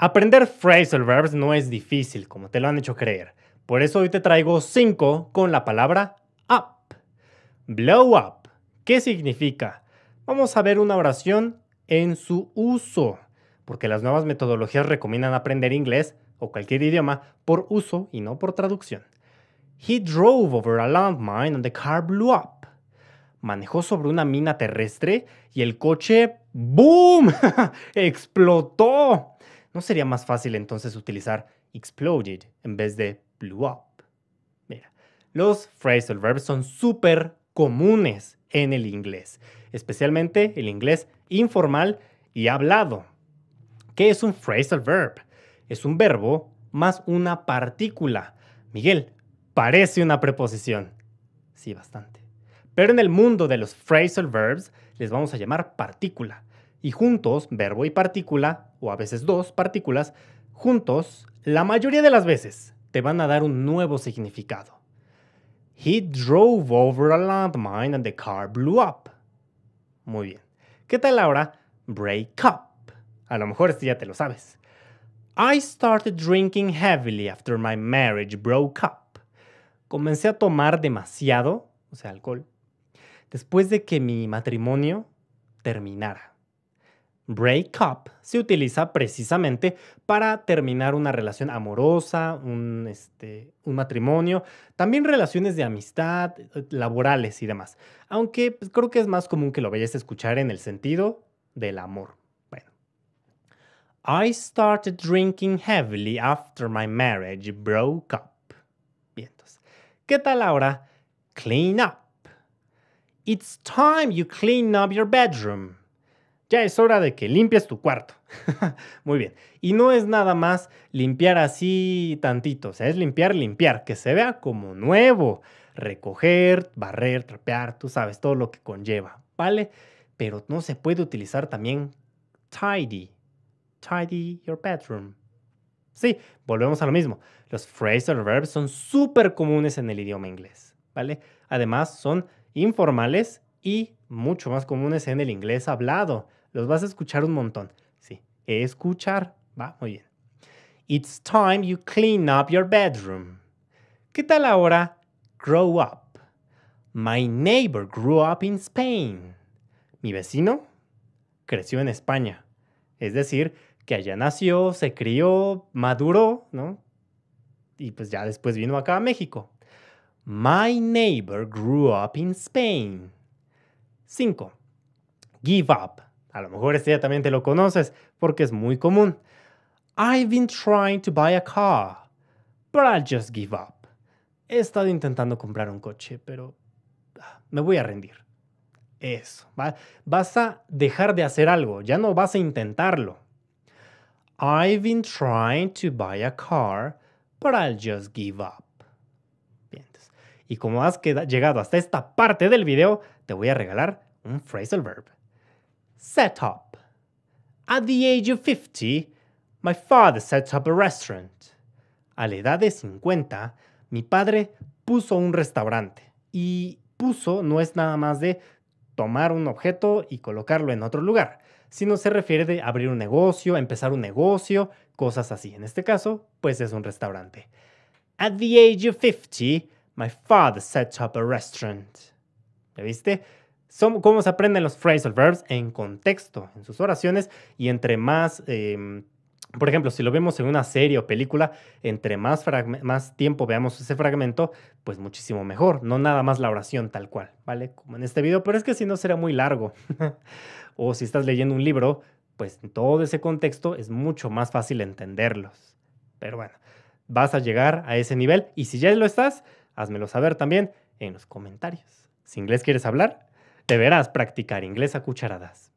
Aprender phrasal verbs no es difícil, como te lo han hecho creer. Por eso hoy te traigo 5 con la palabra up. Blow up. ¿Qué significa? Vamos a ver una oración en su uso, porque las nuevas metodologías recomiendan aprender inglés o cualquier idioma por uso y no por traducción. He drove over a landmine and the car blew up. Manejó sobre una mina terrestre y el coche ¡boom! explotó. ¿No sería más fácil entonces utilizar exploded en vez de blew up? Mira, los phrasal verbs son súper comunes en el inglés, especialmente el inglés informal y hablado. ¿Qué es un phrasal verb? Es un verbo más una partícula. Miguel, parece una preposición. Sí, bastante. Pero en el mundo de los phrasal verbs les vamos a llamar partícula. Y juntos, verbo y partícula, o a veces dos partículas, juntos, la mayoría de las veces, te van a dar un nuevo significado. He drove over a landmine and the car blew up. Muy bien. ¿Qué tal ahora? Break up. A lo mejor este ya te lo sabes. I started drinking heavily after my marriage broke up. Comencé a tomar demasiado, o sea, alcohol, después de que mi matrimonio terminara. Break up se utiliza precisamente para terminar una relación amorosa, un, este, un matrimonio, también relaciones de amistad, laborales y demás. Aunque pues, creo que es más común que lo vayas a escuchar en el sentido del amor. Bueno. I started drinking heavily after my marriage broke up. Bien, entonces, ¿qué tal ahora? Clean up. It's time you clean up your bedroom. Ya es hora de que limpies tu cuarto. Muy bien. Y no es nada más limpiar así tantito, o sea, es limpiar, limpiar, que se vea como nuevo. Recoger, barrer, trapear, tú sabes, todo lo que conlleva, ¿vale? Pero no se puede utilizar también tidy. Tidy your bedroom. Sí, volvemos a lo mismo. Los phrasal verbs son súper comunes en el idioma inglés, ¿vale? Además, son informales y mucho más comunes en el inglés hablado. Los vas a escuchar un montón. Sí, escuchar. Va, muy bien. It's time you clean up your bedroom. ¿Qué tal ahora? Grow up. My neighbor grew up in Spain. Mi vecino creció en España. Es decir, que allá nació, se crió, maduró, ¿no? Y pues ya después vino acá a México. My neighbor grew up in Spain. 5. Give up. A lo mejor este ya también te lo conoces porque es muy común. I've been trying to buy a car, but I'll just give up. He estado intentando comprar un coche, pero ah, me voy a rendir. Eso, vas a dejar de hacer algo, ya no vas a intentarlo. I've been trying to buy a car, but I'll just give up. Y como has llegado hasta esta parte del video, te voy a regalar un phrasal verb. Set up. At the age of 50, my father set up a restaurant. A la edad de 50, mi padre puso un restaurante. Y puso no es nada más de tomar un objeto y colocarlo en otro lugar, sino se refiere de abrir un negocio, empezar un negocio, cosas así. En este caso, pues es un restaurante. At the age of 50, My father set up a restaurant. ¿Ya viste? ¿Cómo se aprenden los phrasal verbs? En contexto, en sus oraciones y entre más... Em, por ejemplo, si lo vemos en una serie o película, entre más, más tiempo veamos ese fragmento, pues muchísimo mejor. No nada más la oración tal cual, ¿vale? Como en este video, pero es que si no será muy largo. o si estás leyendo un libro, pues en todo ese contexto es mucho más fácil entenderlos. Pero bueno, vas a llegar a ese nivel y si ya lo estás, házmelo saber también en los comentarios. Si inglés quieres hablar, deberás practicar inglés a cucharadas.